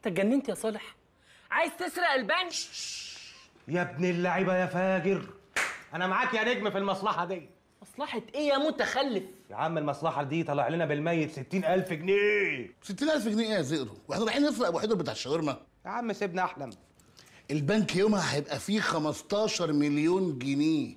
انت اتجننت يا صالح. عايز تسرق البنك؟ يا ابن اللعيبة يا فاجر. أنا معاك يا نجم في المصلحة دي. مصلحة إيه يا متخلف؟ يا عم المصلحة دي طلع لنا بالميت 60000 جنيه. 60000 جنيه إيه يا زئرو؟ وإحنا رايحين نسرق أبو حيدر بتاع الشاورما. يا عم سيبنا أحلم. البنك يومها هيبقى فيه 15 مليون جنيه.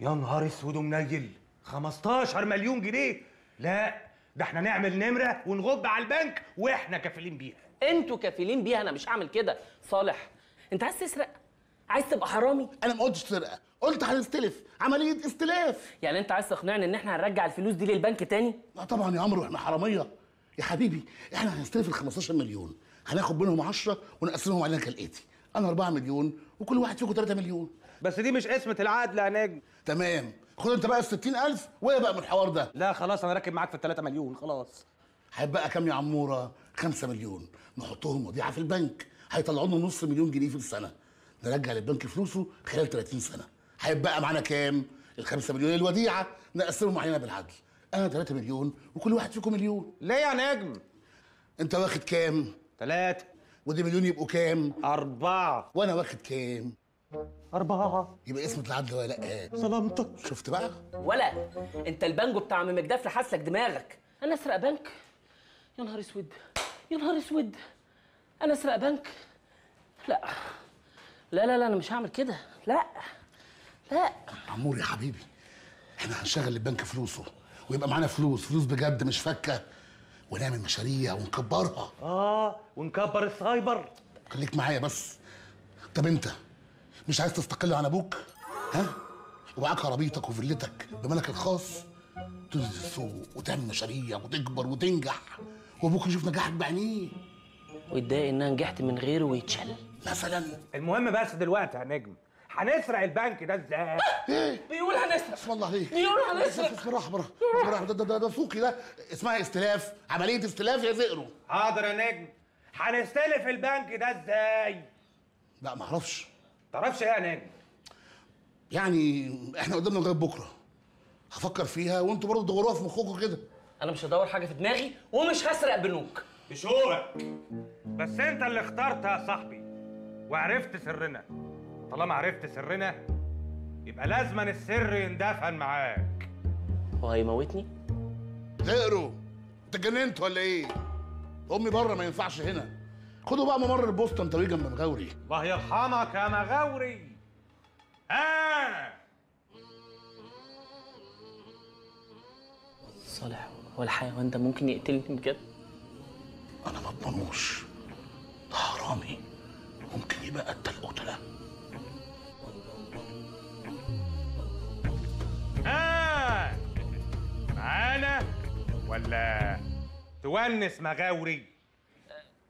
يا نهار أسود ومنيل. 15 مليون جنيه. لا ده إحنا نعمل نمرة ونغب على البنك وإحنا كافلين بيها. أنتوا كفيلين بيها أنا مش هعمل كده. صالح انت عايز تسرق؟ عايز تبقى حرامي؟ أنا ما قلتش سرقه قلت هنستلف. عملية استلاف. يعني انت عايز تقنعني ان إحنا هنرجع الفلوس دي للبنك تاني؟ لا طبعا يا عمرو إحنا حرامية. يا حبيبي إحنا هنستلف ال 15 مليون. هناخد منهم 10 ونقسمهم علينا كالآتي. أنا 4 مليون وكل واحد فيكم 3 مليون. بس دي مش قسمة العدل يا نجم. تمام. خد انت بقى ال 60000 وايه بقى من الحوار ده. لا خلاص أنا راكب معاك في ال 3 مليون خلاص. هيبقى كام يا عمورة؟ 5 مليون نحطهم وديعه في البنك. هيطلعوا لنا نص مليون جنيه في السنة. نرجع للبنك فلوسه خلال 30 سنة. هيبقى معانا كام؟ ال 5 مليون الوديعة. نقسمهم علينا بالعدل. أنا 3 مليون وكل واحد فيكم مليون. ليه يا نجم؟ أنت واخد كام؟ ثلاثة ودي مليون يبقوا كام؟ أربعة. وأنا واخد كام؟ أربعة. يبقى قسمة العدل ولا لا؟ سلامتك. شفت بقى؟ ولا. أنت البانجو بتاع عم مجدف لحس لك دماغك. أنا أسرق بنك. يا نهار أسود. يا نهار أسود. أنا أسرق بنك. لا. لا لا لا أنا مش هعمل كده. لا. لا. عمور يا حبيبي إحنا هنشغل البنك فلوسه ويبقى معانا فلوس فلوس بجد مش فكة. ونعمل مشاريع ونكبرها. آه ونكبر السايبر. خليك معايا بس. طب أنت مش عايز تستقل عن أبوك؟ ها؟ ومعاك عربيتك وفيلتك بملك الخاص؟ تنزل السوق وتعمل مشاريع وتكبر وتنجح. وابوك يشوف نجاحك بعينيه. ويتضايق إن أنا نجحت من غيره ويتشل. مثلا. المهم بس دلوقتي يا نجم هنسرق البنك ده إزاي؟ إيه؟ بيقول هنسرق. اسم الله عليك بيقول هنسرق. بس بالراحه بالراحه بالراحه ده ده ده, ده سوقي ده اسمها استلاف عملية استلاف يا زئرو. حاضر يا نجم. هنستلف البنك ده إزاي؟ لا ما أعرفش. تعرفش إيه يا نجم؟ يعني إحنا قدامنا لغايه بكرة. هفكر فيها وأنتوا برضه دوروها في مخكم كده. أنا مش هدور حاجة في دماغي ومش هسرق بنوك. بشوقك بس انت اللي اخترت يا صاحبي وعرفت سرنا. طالما عرفت سرنا يبقى لازما السر يندفن معاك. هو هيموتني زئرو انت اتجننت ولا إيه؟ امي بره ما ينفعش هنا. خدوا بقى ممر البوسطة انت جنب مغاوري. الله يرحمك يا مغاوري. ها! صالح هو الحيوان ده ممكن يقتلني بجد؟ أنا ما أضمنوش. ده حرامي. ممكن يبقى قتل قتلة. ها معانا ولا تونس مغاوري؟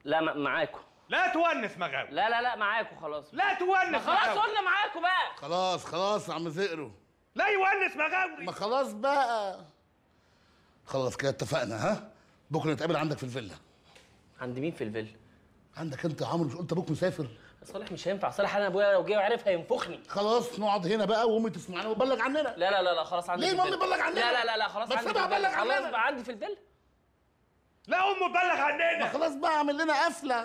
لا معاكم لا تونس مغاوري. لا لا لا معاكم خلاص. لا تونس خلاص مغاوري. قلنا معاكم بقى. خلاص خلاص يا عم زئرو. لا يونس مغاوري. ما خلاص بقى. خلاص كده اتفقنا ها؟ بكرة نتقابل عندك في الفيلا. عند مين في الفيلا؟ عندك انت يا عمرو مش قلت أبوك مسافر؟ صالح مش هينفع صالح أنا ابويا لو جه وعرف هينفخني خلاص نقعد هنا بقى وامي تسمعنا وتبلغ عننا. لا لا لا لا خلاص عندي ليه مامي الفيلا. بلغ عننا؟ لا لا لا لا خلاص بس الفيلا. هبلغ عننا. خلاص بقى عندي في الفيلا. لا أمه تبلغ عننا. خلاص بقى اعمل لنا قفلة.